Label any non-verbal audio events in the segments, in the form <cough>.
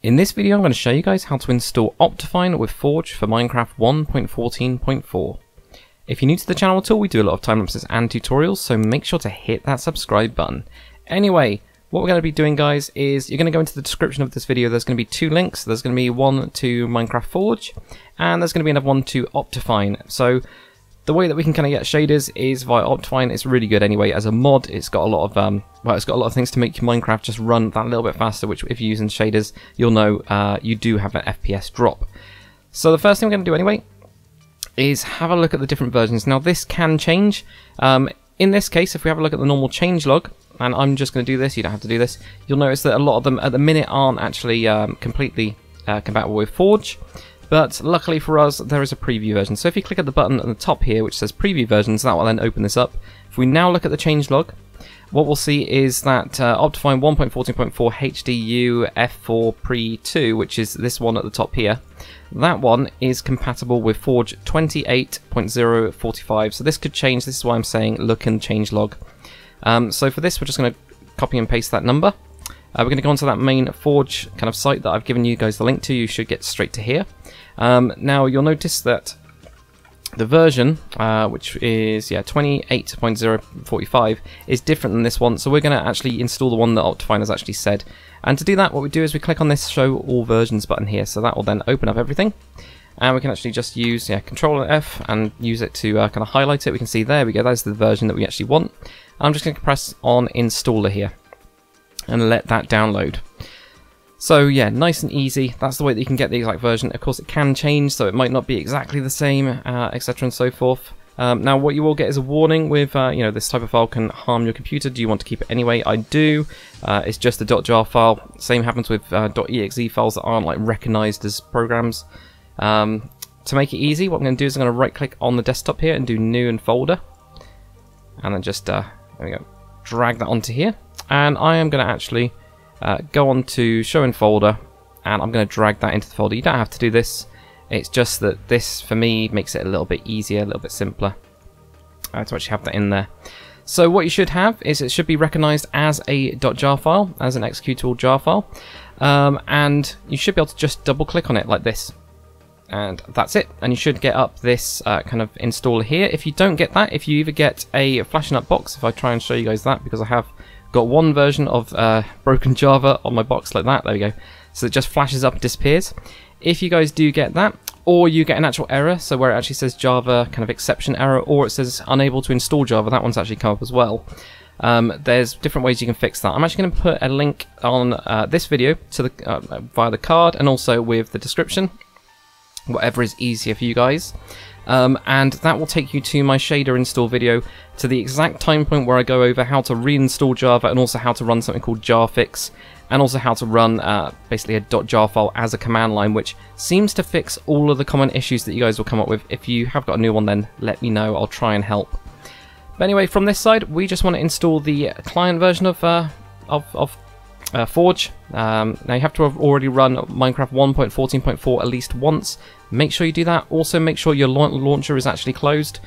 In this video I'm going to show you guys how to install Optifine with Forge for Minecraft 1.14.4. If you're new to the channel at all, we do a lot of time lapses and tutorials, so make sure to hit that subscribe button. Anyway, what we're going to be doing guys is you're going to go into the description of this video, there's going to be two links, there's going to be one to Minecraft Forge, and there's going to be another one to Optifine. So the way that we can kind of get shaders is via Optifine. It's really good anyway. As a mod, it's got a lot of um, well, it's got a lot of things to make your Minecraft just run that little bit faster. Which, if you're using shaders, you'll know uh, you do have an FPS drop. So the first thing we're going to do anyway is have a look at the different versions. Now this can change. Um, in this case, if we have a look at the normal changelog, and I'm just going to do this, you don't have to do this, you'll notice that a lot of them at the minute aren't actually um, completely uh, compatible with Forge. But luckily for us, there is a preview version. So if you click at the button at the top here, which says preview versions, that will then open this up. If we now look at the changelog, what we'll see is that uh, Optifine 1.14.4 HDU F4 Pre 2, which is this one at the top here, that one is compatible with Forge 28.045. So this could change. This is why I'm saying look in changelog. Um, so for this, we're just going to copy and paste that number. Uh, we're going to go onto that main Forge kind of site that I've given you guys the link to. You should get straight to here. Um, now you'll notice that the version, uh, which is yeah 28.045, is different than this one. So we're going to actually install the one that Optifine has actually said. And to do that, what we do is we click on this Show All Versions button here. So that will then open up everything. And we can actually just use yeah Control F and use it to uh, kind of highlight it. We can see there we go. That's the version that we actually want. I'm just going to press on Installer here and let that download. So yeah, nice and easy. That's the way that you can get the exact version. Of course, it can change, so it might not be exactly the same, uh, etc. and so forth. Um, now, what you will get is a warning with, uh, you know, this type of file can harm your computer. Do you want to keep it anyway? I do. Uh, it's just a .jar file. Same happens with uh, .exe files that aren't like recognized as programs. Um, to make it easy, what I'm going to do is I'm going to right-click on the desktop here and do New and Folder, and then just uh, there we go, drag that onto here and I am going to actually uh, go on to show in folder and I'm going to drag that into the folder. You don't have to do this, it's just that this for me makes it a little bit easier, a little bit simpler. Uh, to actually have that in there. So what you should have is it should be recognized as a .jar file, as an executable jar file, um, and you should be able to just double click on it like this. And that's it. And you should get up this uh, kind of installer here. If you don't get that if you either get a flashing up box if I try and show you guys that because I have got one version of uh, broken Java on my box like that there we go so it just flashes up and disappears if you guys do get that or you get an actual error so where it actually says Java kind of exception error or it says unable to install Java that one's actually come up as well um, there's different ways you can fix that. I'm actually going to put a link on uh, this video to the uh, via the card and also with the description whatever is easier for you guys. Um, and that will take you to my shader install video to the exact time point where I go over how to reinstall Java and also how to run something called jarfix and also how to run uh, basically a .jar file as a command line which seems to fix all of the common issues that you guys will come up with. If you have got a new one then let me know, I'll try and help. But anyway, from this side we just want to install the client version of, uh, of, of uh, Forge. Um, now you have to have already run Minecraft 1.14.4 at least once. Make sure you do that. Also make sure your la launcher is actually closed.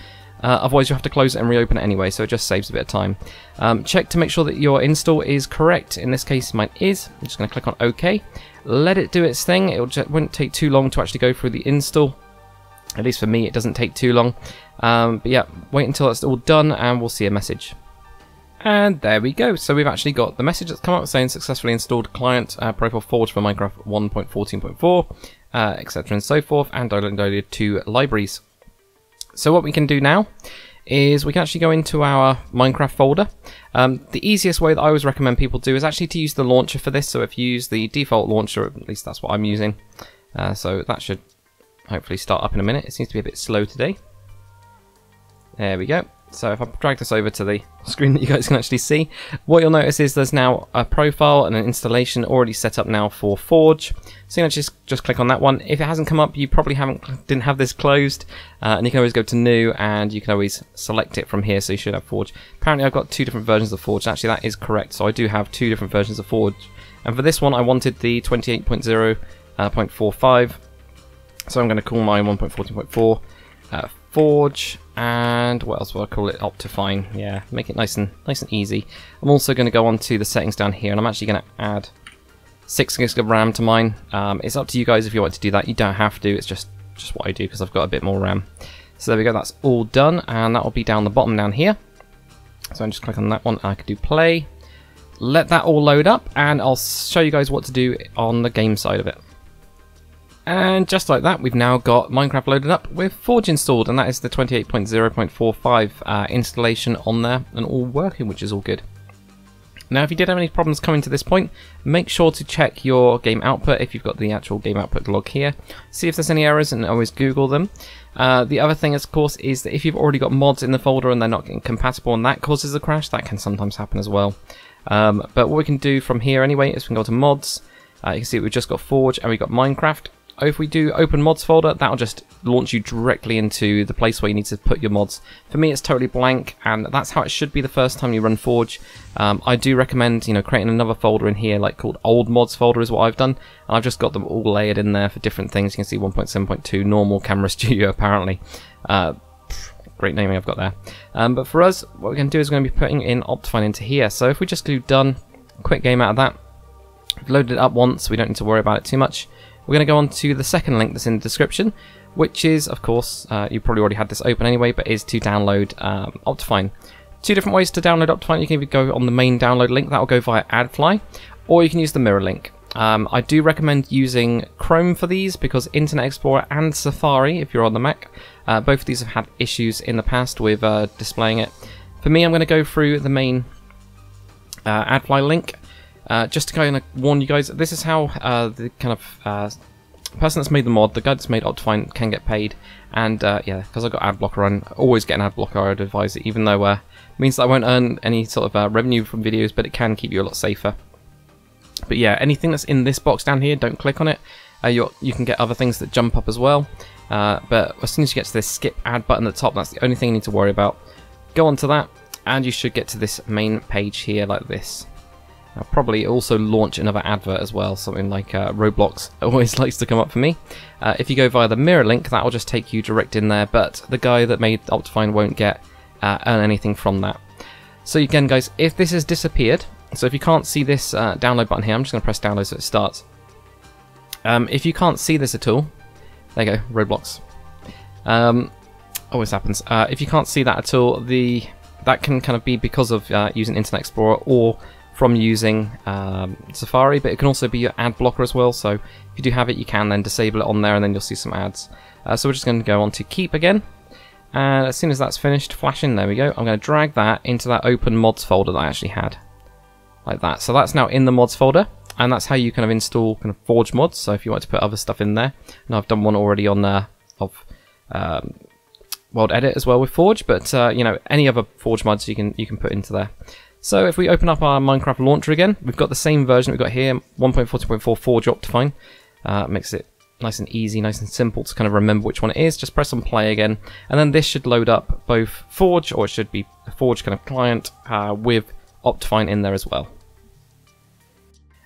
Uh, otherwise you have to close it and reopen it anyway, so it just saves a bit of time. Um, check to make sure that your install is correct. In this case mine is. I'm just going to click on OK. Let it do its thing. It won't take too long to actually go through the install. At least for me it doesn't take too long. Um, but yeah, wait until it's all done and we'll see a message. And there we go. So we've actually got the message that's come up saying successfully installed client uh, profile forge for Minecraft 1.14.4, uh, etc. and so forth, and downloaded two libraries. So what we can do now is we can actually go into our Minecraft folder. Um, the easiest way that I always recommend people do is actually to use the launcher for this. So if you use the default launcher, at least that's what I'm using. Uh, so that should hopefully start up in a minute. It seems to be a bit slow today. There we go. So if I drag this over to the screen that you guys can actually see, what you'll notice is there's now a profile and an installation already set up now for Forge. So you can just just click on that one. If it hasn't come up, you probably haven't didn't have this closed, uh, and you can always go to New and you can always select it from here. So you should have Forge. Apparently, I've got two different versions of Forge. Actually, that is correct. So I do have two different versions of Forge, and for this one, I wanted the 28.0.45. Uh, so I'm going to call mine 1.14.4 uh, Forge and what else will I call it? Optifine. Yeah, make it nice and nice and easy. I'm also going to go on to the settings down here, and I'm actually going to add 6 gigs of RAM to mine. Um, it's up to you guys if you want to do that. You don't have to. It's just just what I do because I've got a bit more RAM. So there we go. That's all done, and that will be down the bottom down here. So I just click on that one. I can do play. Let that all load up, and I'll show you guys what to do on the game side of it. And just like that, we've now got Minecraft loaded up with Forge installed, and that is the 28.0.45 uh, installation on there, and all working, which is all good. Now, if you did have any problems coming to this point, make sure to check your game output if you've got the actual game output log here. See if there's any errors and always Google them. Uh, the other thing, of course, is that if you've already got mods in the folder and they're not compatible and that causes a crash, that can sometimes happen as well. Um, but what we can do from here anyway is we can go to mods. Uh, you can see we've just got Forge and we've got Minecraft if we do open mods folder, that'll just launch you directly into the place where you need to put your mods. For me, it's totally blank, and that's how it should be the first time you run Forge. Um, I do recommend, you know, creating another folder in here, like called old mods folder is what I've done. And I've just got them all layered in there for different things. You can see 1.7.2 normal camera <laughs> studio apparently. Uh, great naming I've got there. Um, but for us, what we're going to do is we're going to be putting in Optifine into here. So if we just do done, quick game out of that, We've loaded it up once, we don't need to worry about it too much. We're going to go on to the second link that's in the description, which is, of course, uh, you probably already had this open anyway, but is to download um, Optifine. Two different ways to download Optifine. You can either go on the main download link, that will go via AdFly, or you can use the mirror link. Um, I do recommend using Chrome for these because Internet Explorer and Safari, if you're on the Mac, uh, both of these have had issues in the past with uh, displaying it. For me, I'm going to go through the main uh, AdFly link uh, just to kind of warn you guys, this is how uh, the kind of uh, person that's made the mod, the guy that's made Optifine, can get paid. And uh, yeah, because I've got ad blocker on, always get an ad blocker. I'd advise it, even though uh, it means that I won't earn any sort of revenue from videos, but it can keep you a lot safer. But yeah, anything that's in this box down here, don't click on it. you you can get other things that jump up as well. but as soon as you get to this skip ad button at the top, that's the only thing you need to worry about. Go on to that, and you should get to this main page here like this. I'll probably also launch another advert as well, something like uh, Roblox <laughs> always likes to come up for me. Uh, if you go via the mirror link, that will just take you direct in there, but the guy that made Optifine won't get uh, earn anything from that. So again, guys, if this has disappeared, so if you can't see this uh, download button here, I'm just going to press download so it starts. Um, if you can't see this at all, there you go, Roblox. Um, always happens. Uh, if you can't see that at all, the that can kind of be because of uh, using Internet Explorer or from using um, Safari, but it can also be your ad blocker as well. So if you do have it, you can then disable it on there, and then you'll see some ads. Uh, so we're just going to go on to keep again. And as soon as that's finished flashing, there we go. I'm going to drag that into that open mods folder that I actually had, like that. So that's now in the mods folder, and that's how you kind of install kind of Forge mods. So if you want to put other stuff in there, and I've done one already on there of um, World Edit as well with Forge, but uh, you know any other Forge mods you can you can put into there. So if we open up our Minecraft launcher again, we've got the same version we've got here, 1.14.4 Forge Optifine. Uh, makes it nice and easy, nice and simple to kind of remember which one it is. Just press on play again, and then this should load up both Forge, or it should be a Forge kind of client uh, with Optifine in there as well.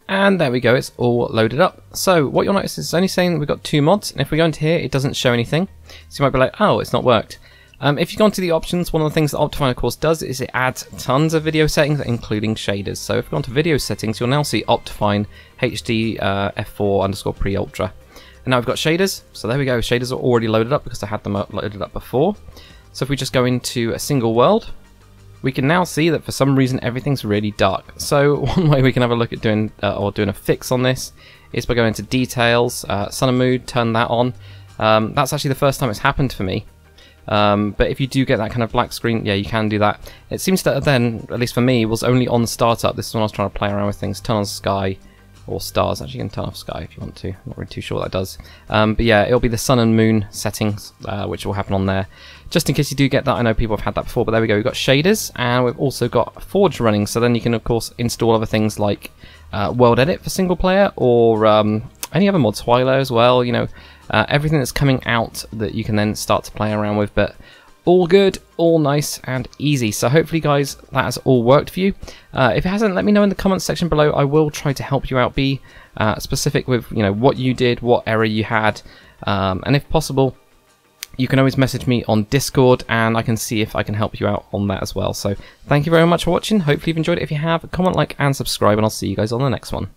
And there we go, it's all loaded up. So what you'll notice is it's only saying we've got two mods, and if we go into here, it doesn't show anything. So you might be like, oh, it's not worked. Um, if you go into the options, one of the things that Optifine of course does is it adds tons of video settings, including shaders. So if you go into video settings, you'll now see Optifine HD uh, F4 underscore pre ultra. And now we've got shaders, so there we go. Shaders are already loaded up because I had them loaded up before. So if we just go into a single world, we can now see that for some reason everything's really dark. So <laughs> one way we can have a look at doing uh, or doing a fix on this is by going to details, uh, sun and moon, turn that on. Um, that's actually the first time it's happened for me. Um, but if you do get that kind of black screen, yeah, you can do that. It seems that then, at least for me, it was only on startup. This is when I was trying to play around with things. Turn on sky or stars. Actually, you can turn off sky if you want to. I'm not really too sure what that does. Um, but yeah, it'll be the sun and moon settings, uh, which will happen on there. Just in case you do get that, I know people have had that before, but there we go. We've got shaders, and we've also got Forge running. So then you can, of course, install other things like uh, World Edit for single player or um, any other mods, Twilo as well. You know, uh, everything that's coming out that you can then start to play around with, but all good, all nice and easy. So hopefully guys, that has all worked for you. Uh, if it hasn't, let me know in the comments section below. I will try to help you out, be uh, specific with you know what you did, what error you had, um, and if possible, you can always message me on Discord and I can see if I can help you out on that as well. So thank you very much for watching. Hopefully you've enjoyed it. If you have, comment, like, and subscribe, and I'll see you guys on the next one.